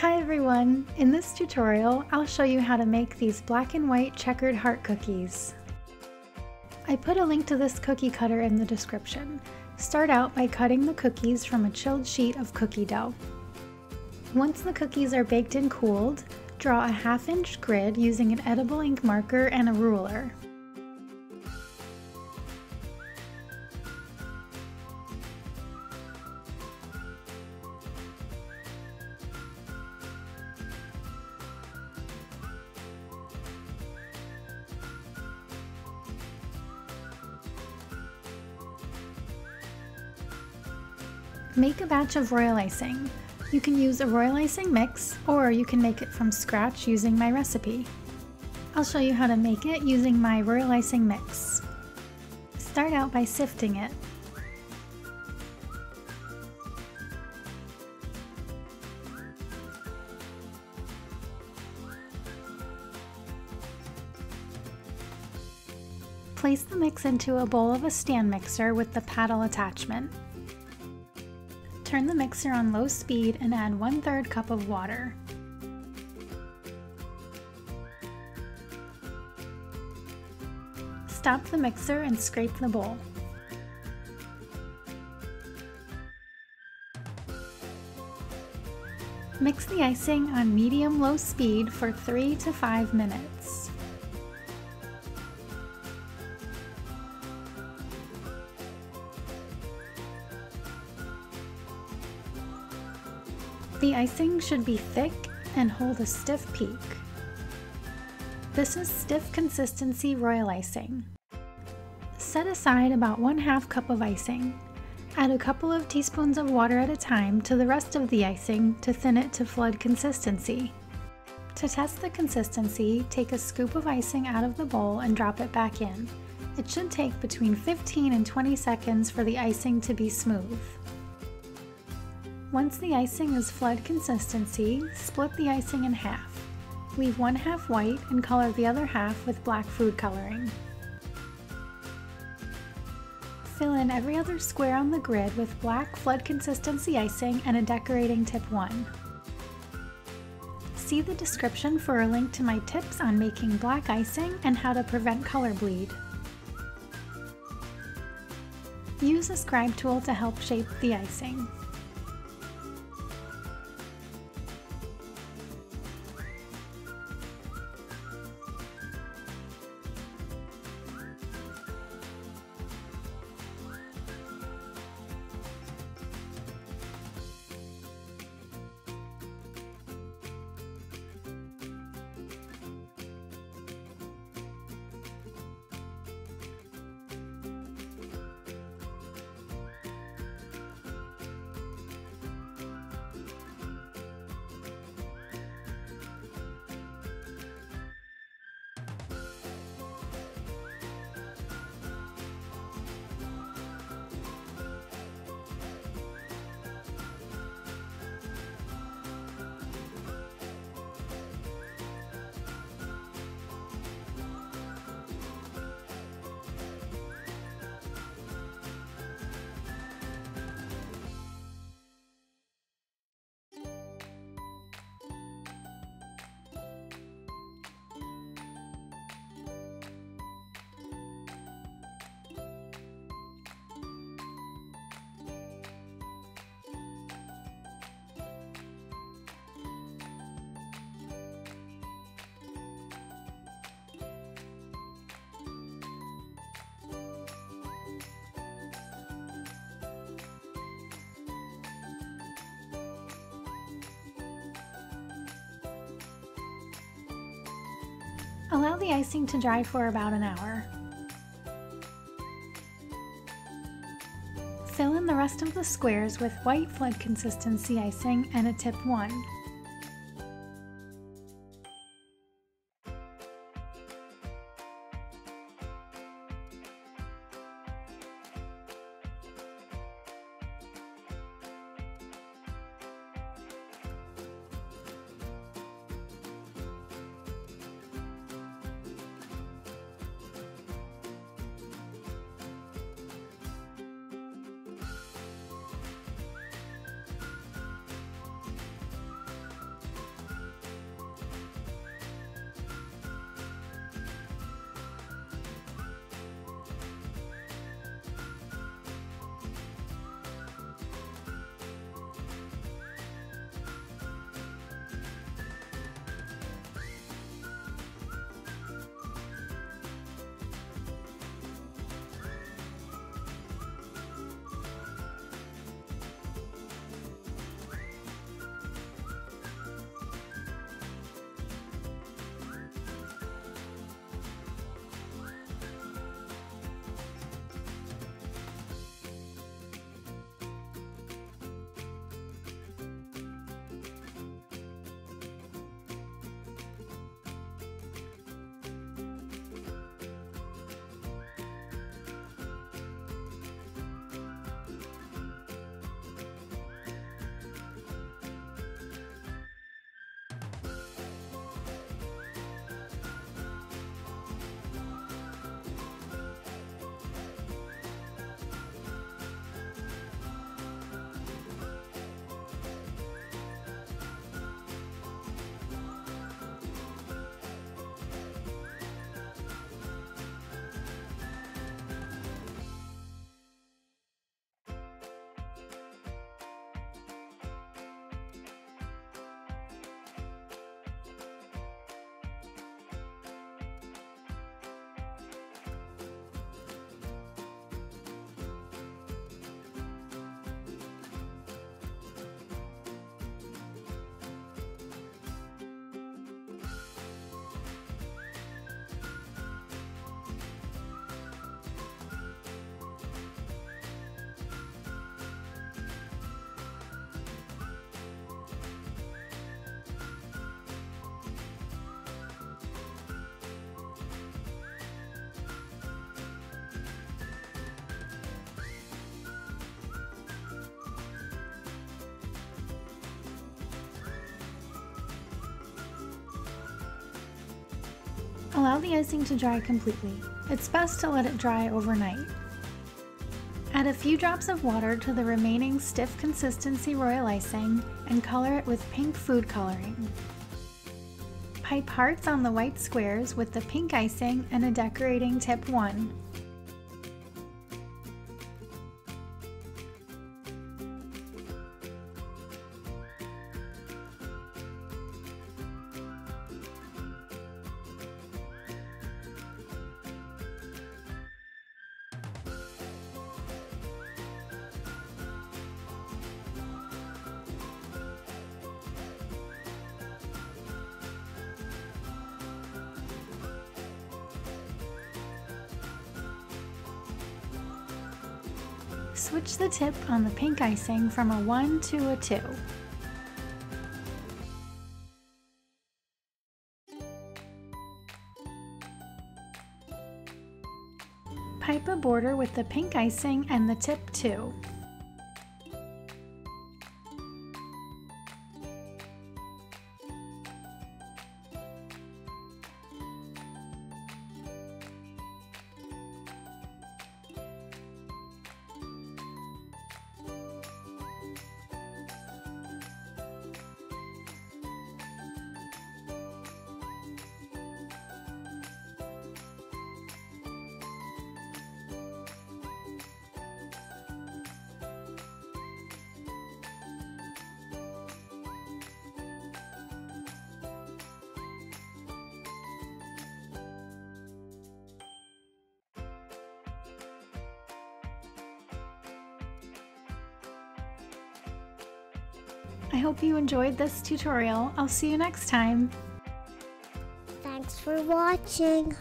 Hi everyone! In this tutorial, I'll show you how to make these black and white checkered heart cookies. I put a link to this cookie cutter in the description. Start out by cutting the cookies from a chilled sheet of cookie dough. Once the cookies are baked and cooled, draw a half inch grid using an edible ink marker and a ruler. Make a batch of royal icing. You can use a royal icing mix or you can make it from scratch using my recipe. I'll show you how to make it using my royal icing mix. Start out by sifting it. Place the mix into a bowl of a stand mixer with the paddle attachment. Turn the mixer on low speed and add 1 3rd cup of water. Stop the mixer and scrape the bowl. Mix the icing on medium-low speed for 3 to 5 minutes. The icing should be thick and hold a stiff peak. This is stiff consistency royal icing. Set aside about 1 2 cup of icing. Add a couple of teaspoons of water at a time to the rest of the icing to thin it to flood consistency. To test the consistency, take a scoop of icing out of the bowl and drop it back in. It should take between 15 and 20 seconds for the icing to be smooth. Once the icing is flood consistency, split the icing in half. Leave one half white and color the other half with black food coloring. Fill in every other square on the grid with black flood consistency icing and a decorating tip 1. See the description for a link to my tips on making black icing and how to prevent color bleed. Use a scribe tool to help shape the icing. Allow the icing to dry for about an hour. Fill in the rest of the squares with white flood consistency icing and a tip 1. Allow the icing to dry completely. It's best to let it dry overnight. Add a few drops of water to the remaining stiff consistency royal icing and color it with pink food coloring. Pipe hearts on the white squares with the pink icing and a decorating tip 1. Switch the tip on the pink icing from a 1 to a 2. Pipe a border with the pink icing and the tip 2. I hope you enjoyed this tutorial. I'll see you next time. Thanks for watching.